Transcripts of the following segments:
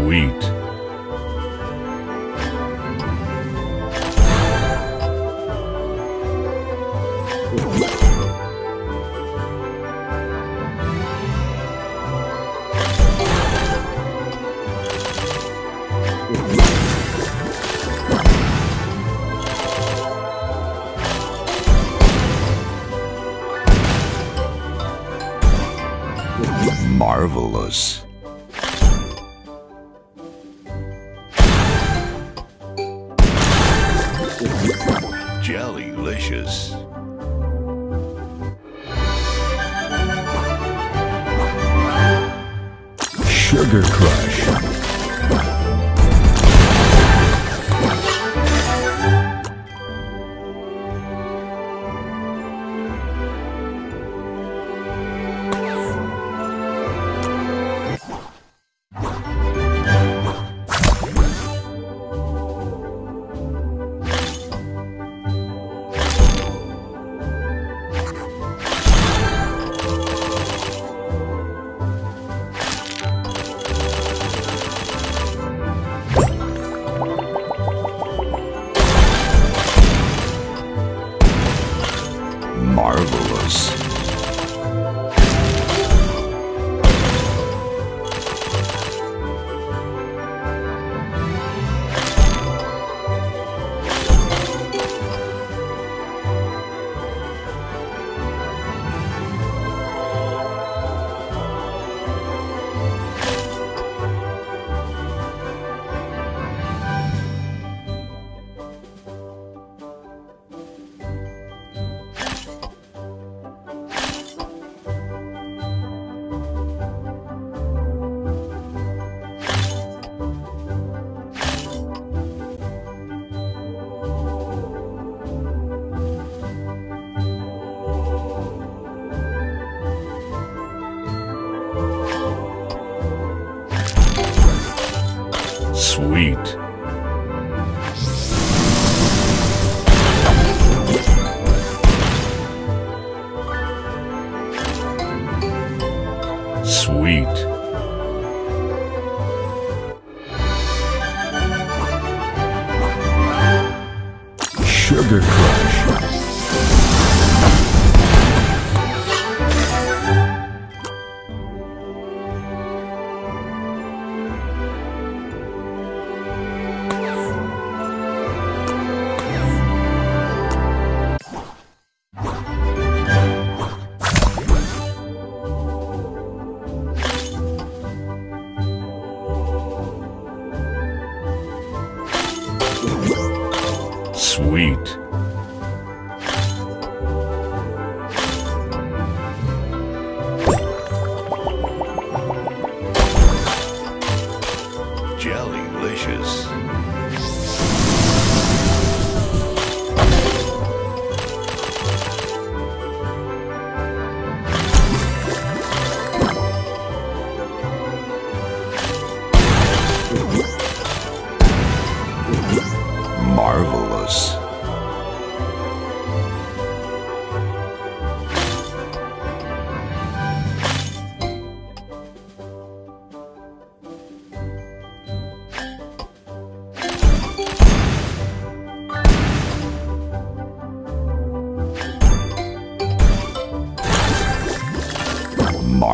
Sweet. Marvelous. Sweet. Sweet.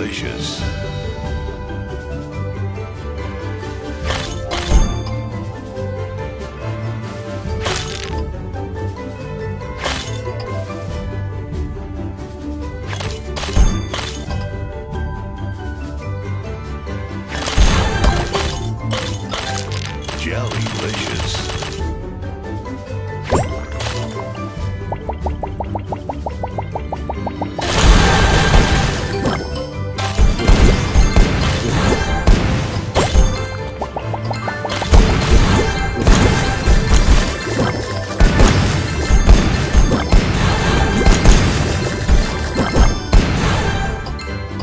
Jellylicious. Jellylicious.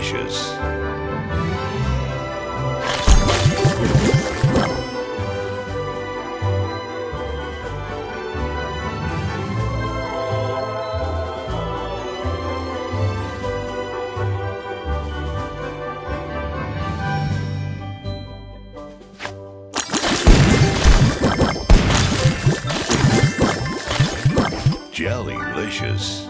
Jellylicious. Jellylicious.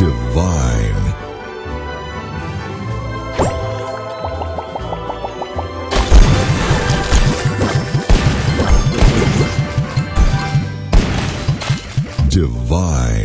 Divine. Divine.